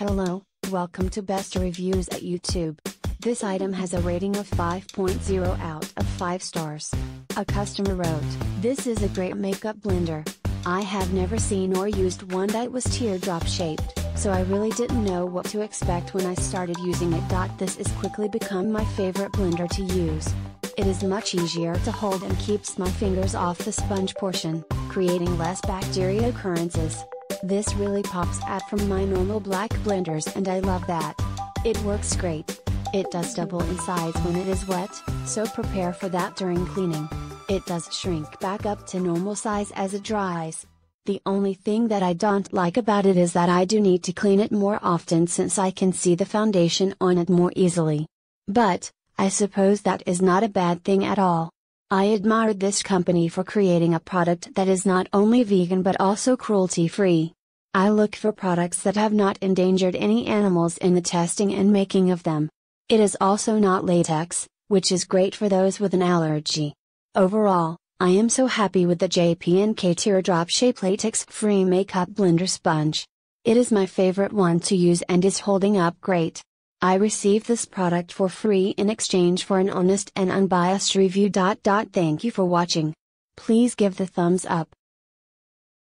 Hello, welcome to Best Reviews at YouTube. This item has a rating of 5.0 out of 5 stars. A customer wrote, This is a great makeup blender. I have never seen or used one that was teardrop shaped, so I really didn't know what to expect when I started using it. This has quickly become my favorite blender to use. It is much easier to hold and keeps my fingers off the sponge portion, creating less bacteria occurrences. This really pops out from my normal black blenders and I love that. It works great. It does double in size when it is wet, so prepare for that during cleaning. It does shrink back up to normal size as it dries. The only thing that I don't like about it is that I do need to clean it more often since I can see the foundation on it more easily. But, I suppose that is not a bad thing at all. I admired this company for creating a product that is not only vegan but also cruelty free. I look for products that have not endangered any animals in the testing and making of them. It is also not latex, which is great for those with an allergy. Overall, I am so happy with the JPNK Teardrop Shape Latex Free Makeup Blender Sponge. It is my favorite one to use and is holding up great. I received this product for free in exchange for an honest and unbiased review. Thank you for watching. Please give the thumbs up.